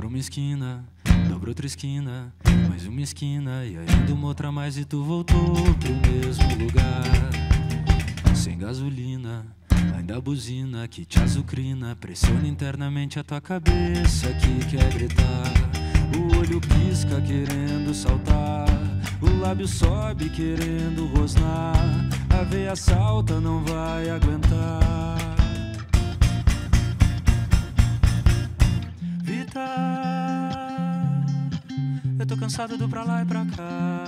Dobra uma esquina, dobra outra esquina, mais uma esquina e ainda uma outra mais e tu voltou pro mesmo lugar. Sem gasolina, ainda buzina que te azucrina, pressiona internamente a tua cabeça que quer gritar. O olho pisca querendo saltar, o lábio sobe querendo rosnar, a veia salta não vai aguentar. Tô cansado do pra lá e pra cá.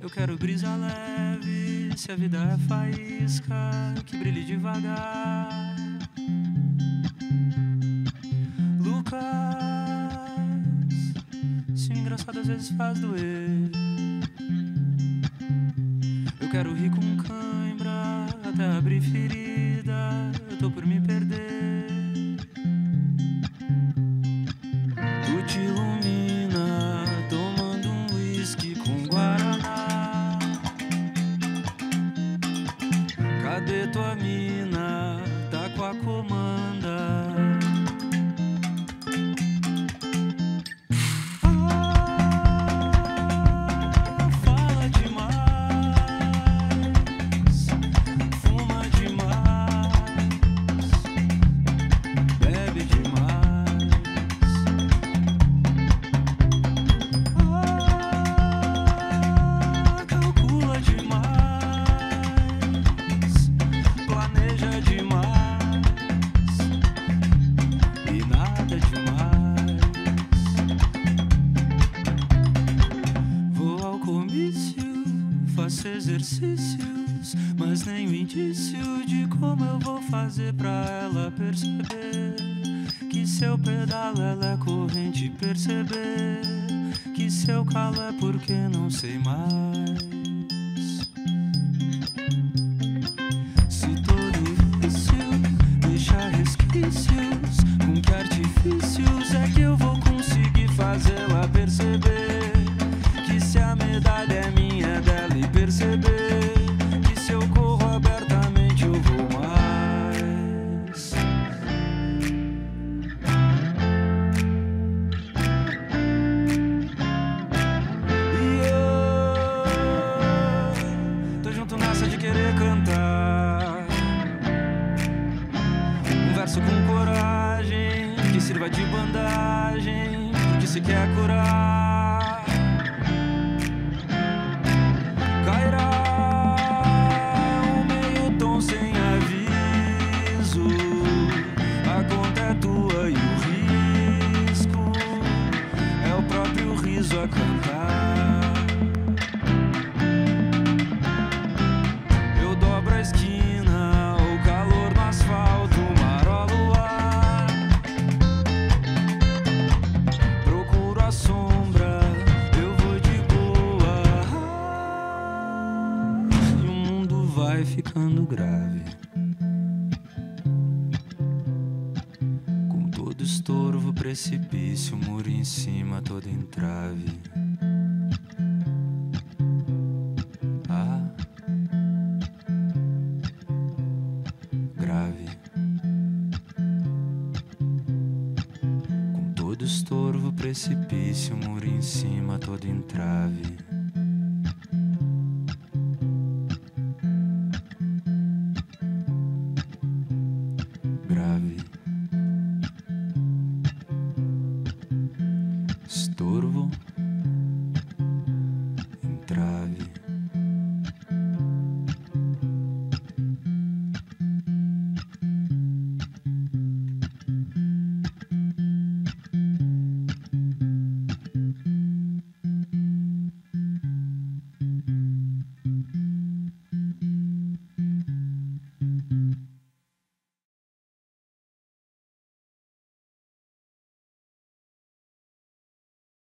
Eu quero brisa leve, se a vida é faísca, que brilhe devagar. Lucas, se engraçado às vezes faz doer. Eu quero rir com cãibra até abrir ferida. Eu tô por me perder. Exercícios, mas nenhum indício de como eu vou fazer pra ela perceber que seu pedalo ela é corrente perceber que seu calo é porque não sei mais. Verso com coragem que sirva de bandagem porque se quer curar. Vai ficando grave. Com todo estorvo, precipício, muro em cima, todo entrave. Ah, grave. Com todo estorvo, precipício, muro em cima, todo entrave. Estorvo,